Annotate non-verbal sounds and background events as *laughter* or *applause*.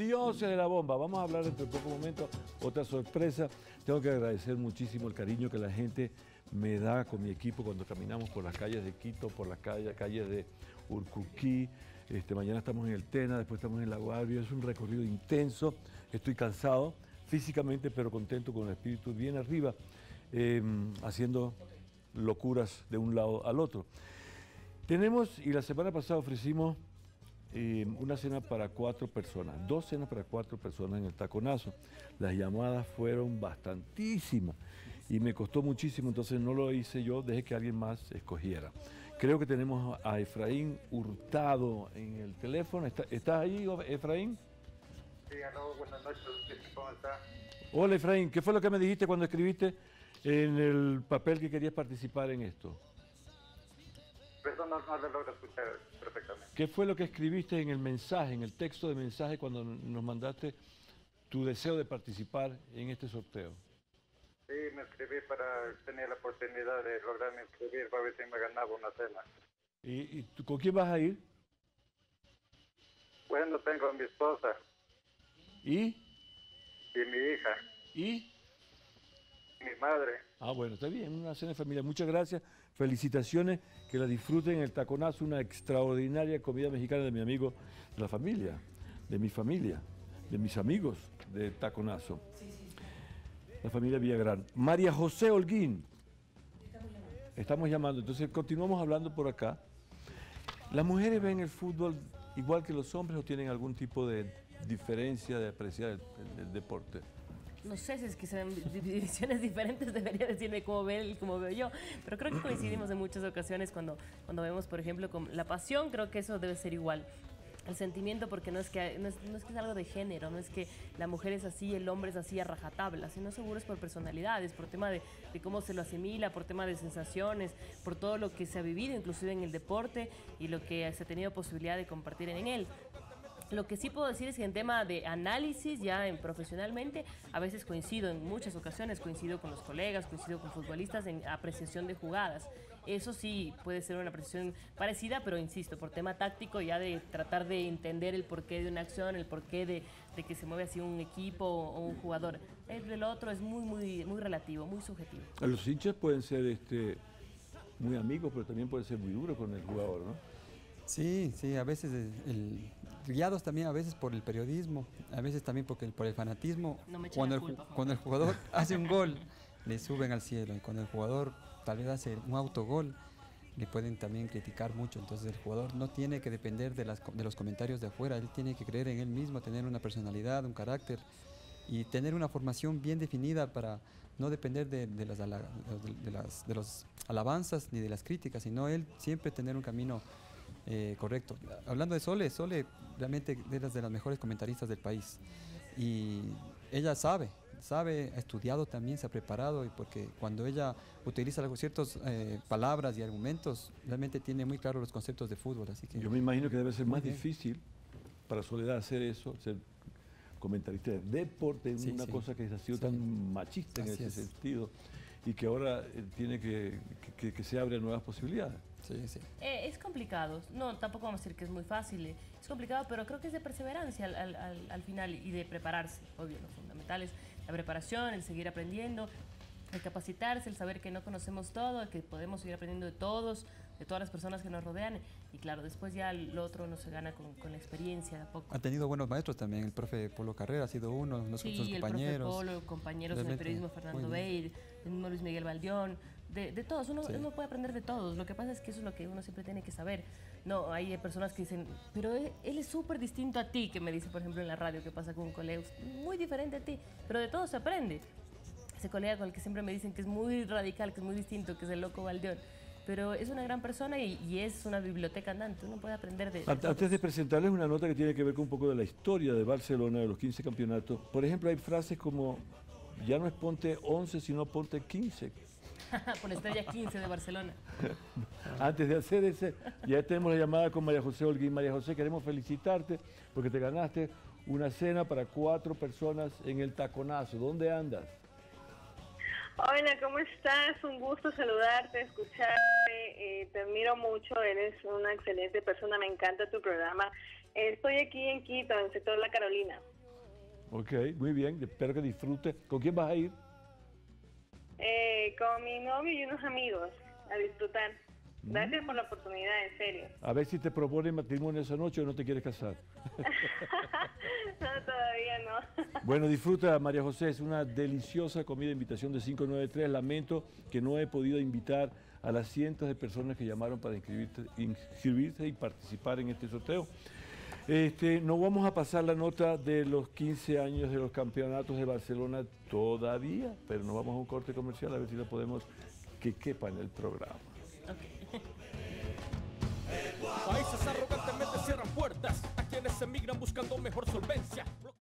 dioses de la bomba. Vamos a hablar dentro de poco momento. Otra sorpresa. Tengo que agradecer muchísimo el cariño que la gente me da con mi equipo cuando caminamos por las calles de Quito, por las calles, calles de Urcuquí. Este, mañana estamos en el Tena, después estamos en el Laguarbio. Es un recorrido intenso. Estoy cansado físicamente, pero contento con el espíritu bien arriba, em, haciendo locuras de un lado al otro. Tenemos, y la semana pasada ofrecimos em, una cena para cuatro personas, dos cenas para cuatro personas en el taconazo. Las llamadas fueron bastantísimas y me costó muchísimo, entonces no lo hice yo, dejé que alguien más escogiera. Creo que tenemos a Efraín Hurtado en el teléfono. ¿Estás ahí, Efraín? Sí, aló, buenas noches, ¿cómo está? Hola Efraín, ¿qué fue lo que me dijiste cuando escribiste en el papel que querías participar en esto? No, no lo logro escuchar perfectamente. ¿Qué fue lo que escribiste en el mensaje, en el texto de mensaje cuando nos mandaste tu deseo de participar en este sorteo? Sí, me escribí para tener la oportunidad de lograrme inscribir para ver si me ganaba una cena. ¿Y, y tú, con quién vas a ir? Bueno, tengo a mi esposa. ¿Y? Y mi hija. ¿Y? Mi madre. Ah, bueno, está bien, una cena de familia. Muchas gracias, felicitaciones, que la disfruten en el taconazo, una extraordinaria comida mexicana de mi amigo, de la familia, de mi familia, de mis amigos de taconazo. La familia Villagrán. María José Holguín. Estamos llamando, entonces continuamos hablando por acá. ¿Las mujeres ven el fútbol igual que los hombres o tienen algún tipo de diferencia de apreciar el, deporte? No sé si es que sean divisiones *laughs* diferentes, debería decirme cómo ve él cómo veo yo, pero creo que coincidimos en muchas ocasiones cuando, cuando vemos, por ejemplo, con la pasión, creo que eso debe ser igual el sentimiento porque no es que no es, que es algo de género, no es que la mujer es así, el hombre es así a rajatabla, sino seguro es por personalidades, por tema de, de, cómo se lo asimila, por tema de sensaciones, por todo lo que se ha vivido inclusive en el deporte y lo que se ha tenido posibilidad de compartir en él. Lo que sí puedo decir es que en tema de análisis, ya en profesionalmente, a veces coincido, en muchas ocasiones coincido con los colegas, coincido con futbolistas en apreciación de jugadas. Eso sí puede ser una apreciación parecida, pero insisto, por tema táctico, ya de tratar de entender el porqué de una acción, el porqué de, de que se mueve así un equipo o un jugador. El del otro es muy, muy, muy relativo, muy subjetivo. Los hinchas pueden ser este, muy amigos, pero también pueden ser muy duros con el jugador, ¿no? Sí, sí, a veces el, guiados también a veces por el periodismo, a veces también porque por el fanatismo. cuando, el, cuando el jugador *laughs* hace un gol, le suben al cielo y cuando el jugador tal vez hace un autogol, le pueden también criticar mucho. Entonces el jugador no tiene que depender de, las, de los comentarios de afuera, él tiene que creer en él mismo, tener una personalidad, un carácter y tener una formación bien definida para no depender de, de las, de, las, de los alabanzas ni de las críticas, sino él siempre tener un camino eh, correcto. Hablando de Sole, Sole realmente es de las mejores comentaristas del país. Y ella sabe, sabe, ha estudiado también, se ha preparado, y porque cuando ella utiliza ciertas eh, palabras y argumentos, realmente tiene muy claro los conceptos de fútbol. Así que, Yo me imagino que debe ser más difícil para Soledad hacer eso, ser comentarista de deporte, una cosa que ha sido tan machista en ese sentido y que ahora eh, tiene que, que, se abre nuevas posibilidades. Sí, sí. Eh, es complicado, no, tampoco vamos a decir que es muy fácil, eh. es complicado, pero creo que es de perseverancia al, al, al final y de prepararse, obvio, lo fundamental es la preparación, el seguir aprendiendo, el capacitarse, el saber que no conocemos todo, que podemos seguir aprendiendo de todos, de todas las personas que nos rodean. Y claro, después ya lo otro no se gana con, con la experiencia de a poco. Ha tenido buenos maestros también, el profe Polo Carrera ha sido uno, los sí, compañeros. el profe Polo, compañeros del periodismo Fernando Bey, el mismo Luis Miguel Valdión, de, de todos, uno, uno, puede aprender de todos. Lo que pasa es que eso es lo que uno siempre tiene que saber. No, hay personas que dicen, pero él, él es súper distinto a ti, que me dice, por ejemplo, en la radio, que pasa con un colega, muy diferente a ti, pero de todo se aprende ese colega con el que siempre me dicen que es muy radical, que es muy distinto, que es el loco Valdeón. Pero es una gran persona y, es una biblioteca andante, uno puede aprender de... Antes de presentarles una nota que tiene que ver con un poco de la historia de Barcelona, de los 15 campeonatos, por ejemplo, hay frases como, ya no es ponte 11, sino ponte 15. *laughs* Por estrella 15 de Barcelona. *laughs* Antes de hacer ese, ya tenemos la llamada con María José Olguín. María José, queremos felicitarte porque te ganaste una cena para cuatro personas en el taconazo. ¿Dónde andas? Hola, ¿cómo estás? Un gusto saludarte, escucharte. Eh, te admiro mucho, eres una excelente persona, me encanta tu programa. Estoy aquí en Quito, en el sector La Carolina. Ok, muy bien, espero que disfrutes. ¿Con quién vas a ir? Con mi novio y unos amigos a disfrutar. Gracias por la oportunidad, en serio. A ver si te proponen matrimonio esa noche o no te quieres casar. *laughs* no, todavía no. *laughs* bueno, disfruta, María José. Es una deliciosa comida, invitación de 593. Lamento que no he podido invitar a las cientos de personas que llamaron para inscribirse, y participar en este sorteo. Este, no vamos a pasar la nota de los 15 años de los campeonatos de Barcelona todavía, pero nos vamos a un corte comercial a ver si la podemos que quepa en el programa. *laughs* Países arrogantemente cierran puertas a quienes emigran buscando mejor solvencia.